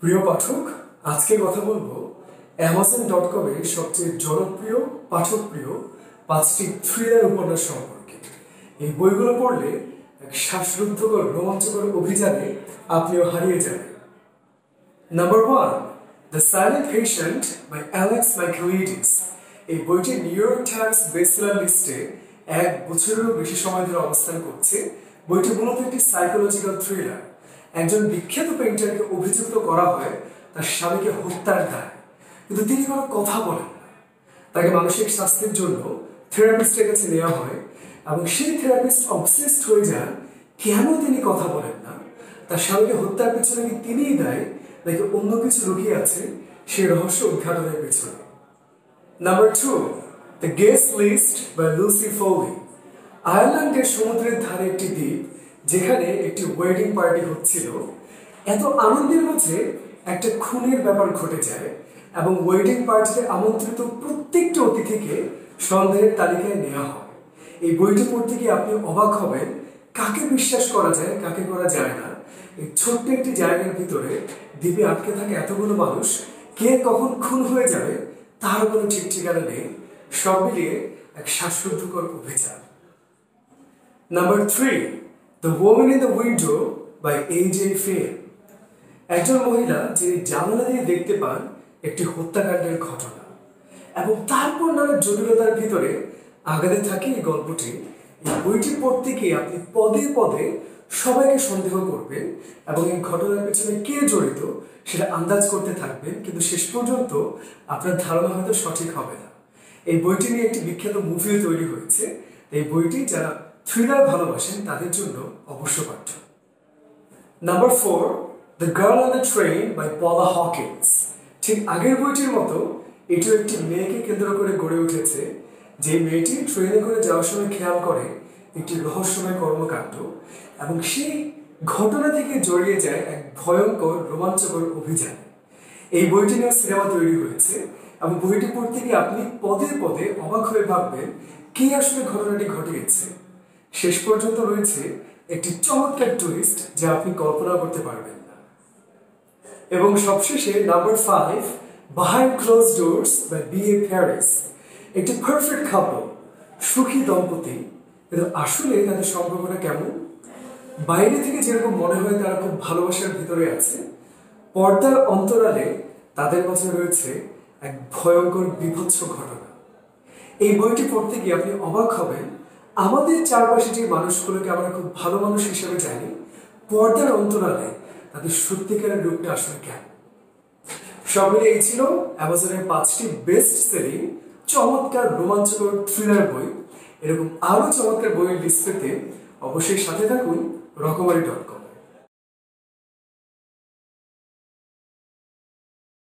প্রিয় পাঠক, আজকে কথা বলব অ্যামাজন ডট কমের সবচেয়ে জনপ্রিয়, পাঠকপ্রিয় পাঁচটি থ্রিলার উপন্যাস সম্পর্কে। এই বইগুলো পড়লে এক শ্বাসরুদ্ধকর, রোমাঞ্চকর অভিযানে আপনিও হারিয়ে যাবেন। Number one the silent patient by Alex Michaelides এই বইটি নিউ ইয়র্ক টাইমস বেসলার লিস্টে এক বছরেরও বেশি সময় ধরে অবস্থান করছে। বইটি মূলত একটি সাইকোলজিক্যাল থ্রিলার একজন বিখ্যাত পেইন্টারকে অভিযুক্ত করা হয়, তার স্বামীকে হত্যার দায়। কিন্তু তিনি কোনো কথা বলেন না। তাকে মানসিক স্বাস্থ্যের জন্য থেরাপিস্টের কাছে নেওয়া হয় এবং সেই থেরাপিস্ট অবসেসড হয়ে যান কেন তিনি কথা বলেন না? তার স্বামীকে হত্যার পেছনে কি তিনিই দায়, নাকি অন্য কিছু লুকিয়ে আছে সেই রহস্য উদ্ঘাটনের পেছনে? Number two the guest list by Lucy Foley আয়ারল্যান্ডের সমুদ্রের ধারে একটি দ্বীপ যেখানে একটি ওয়েডিং পার্টি হচ্ছিল, এত আনন্দের মাঝে একটা খুনের ব্যাপার ঘটে যায় এবং ওয়েডিং পার্টিতে আমন্ত্রিত প্রত্যেকটা অতিথিকে সন্দেহের তালিকায় নেওয়া হয়। এই বইটি পড়তে গিয়ে আপনি অবাক হবেন, কাকে বিশ্বাস করা যায়, কাকে করা যায় না। এই ছোট্ট একটি জায়গার ভিতরে দ্বীপে আটকে থাকে এতগুলো মানুষ, কে কখন খুন হয়ে যাবে, তার কোনো ঠিক ঠিকানা নেই। সব মিলিয়ে এক শ্বাসরুদ্ধকর অভিযান। Number three the woman in the window by A J ফের একজন মহিলা যিনি জানলা দিয়ে দেখতে পান একটি হত্যাকাণ্ডের ঘটনা এবং তারপর নানা জটিলতার ভিতরে আগাতে থাকে এই গল্পটি। এই বইটি পড়তে গিয়ে আপনি পদে পদে সবাইকে সন্দেহ করবেন এবং এই ঘটনার পেছনে কে জড়িত সেটা আন্দাজ করতে থাকবেন, কিন্তু শেষ পর্যন্ত আপনার ধারণা হয়তো সঠিক হবে না। এই বইটি নিয়ে একটি বিখ্যাত মুভিও তৈরি হয়েছে। এই বইটি যারা থ্রিলার ভালোবাসেন তাদের জন্য অবশ্য পাঠ্য। Number four the girl on the train by Paula Hawkins ঠিক আগের বইটির মতো এটিও একটি মেয়েকে কেন্দ্র করে গড়ে উঠেছে, যে মেয়েটি ট্রেনে করে যাওয়ার সময় খেয়াল করে একটি রহস্যময় কর্মকাণ্ড এবং সেই ঘটনা থেকে জড়িয়ে যায় এক ভয়ঙ্কর রোমাঞ্চকর অভিযান। এই বইটি নিয়ে সিনেমা তৈরি হয়েছে এবং বইটি পড়তে গিয়ে আপনি পদে পদে অবাক হয়ে ভাববেন, কে আসলে ঘটনাটি ঘটিয়েছে? শেষ পর্যন্ত রয়েছে একটি চমৎকার টুইস্ট যা আপনি কল্পনা করতে পারবেন না। এবং সবশেষে number five behind closed doors B A Paris একটি পারফেক্ট কাপল সুখী দম্পতি। কিন্তু আসলে তাদের সম্পর্কটা কেমন? বাইরে থেকে যেরকম মনে হয় তারা খুব ভালোবাসার ভিতরে আছে, পর্দার অন্তরালে তাদের মাঝে রয়েছে এক ভয়ঙ্কর বিভৎস ঘটনা। এই বইটি পড়তে গিয়ে আপনি অবাক হবেন আমাদের চারপাশে যে মানুষগুলোকে আমরা খুব ভালো মানুষ হিসেবে জানি, পর্দার অন্তরালে তাদের সত্যিকারের লোকটা আসলে কেন সব এই ছিল অ্যামাজনের পাঁচটি বেস্ট সেলিং চমৎকার রোমাঞ্চকর থ্রিলার বই। এরকম আরও চমৎকার বইয়ের লিস্ট পেতে অবশ্যই সাথে থাকুন রকমারি ডট কম